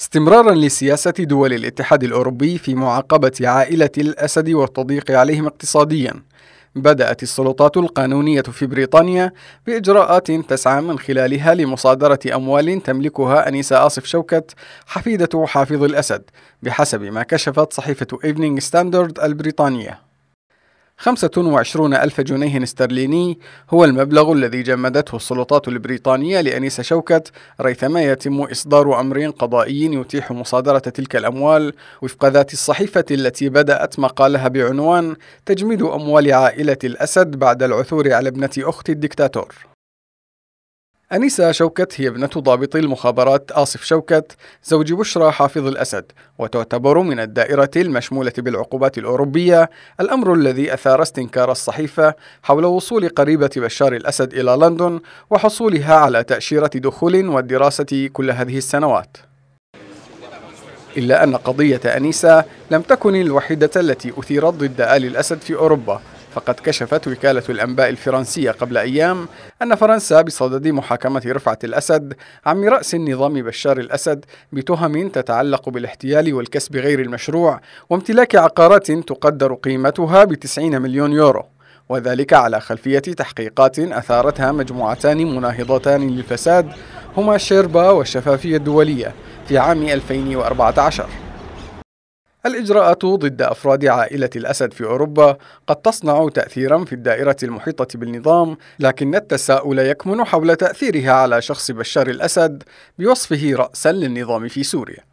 استمرارا لسياسة دول الاتحاد الأوروبي في معاقبة عائلة الأسد والتضييق عليهم اقتصاديا. بدأت السلطات القانونية في بريطانيا بإجراءات تسعى من خلالها لمصادرة أموال تملكها أنيسة آصف شوكت حفيدة حافظ الأسد بحسب ما كشفت صحيفة إيفنينغ ستاندرد البريطانية. 25 ألف جنيه استرليني هو المبلغ الذي جمدته السلطات البريطانية لأنيسة شوكت ريثما يتم إصدار أمر قضائي يتيح مصادرة تلك الأموال وفق ذات الصحيفة التي بدأت مقالها بعنوان تجميد أموال عائلة الأسد بعد العثور على ابنة أخت الدكتاتور. أنيسة شوكت هي ابنة ضابط المخابرات آصف شوكت زوج بشرى حافظ الأسد وتعتبر من الدائرة المشمولة بالعقوبات الأوروبية الأمر الذي أثار استنكار الصحيفة حول وصول قريبة بشار الأسد إلى لندن وحصولها على تأشيرة دخول والدراسة كل هذه السنوات. إلا أن قضية أنيسة لم تكن الوحيدة التي أثيرت ضد آل الأسد في أوروبا فقد كشفت وكالة الأنباء الفرنسية قبل أيام أن فرنسا بصدد محاكمة رفعة الأسد عم رأس النظام بشار الأسد بتهم تتعلق بالاحتيال والكسب غير المشروع وامتلاك عقارات تقدر قيمتها بتسعين مليون يورو وذلك على خلفية تحقيقات أثارتها مجموعتان مناهضتان للفساد هما شيربا والشفافية الدولية في عام 2014 الإجراءات ضد أفراد عائلة الأسد في أوروبا قد تصنع تأثيرا في الدائرة المحيطة بالنظام لكن التساؤل يكمن حول تأثيرها على شخص بشار الأسد بوصفه رأسا للنظام في سوريا.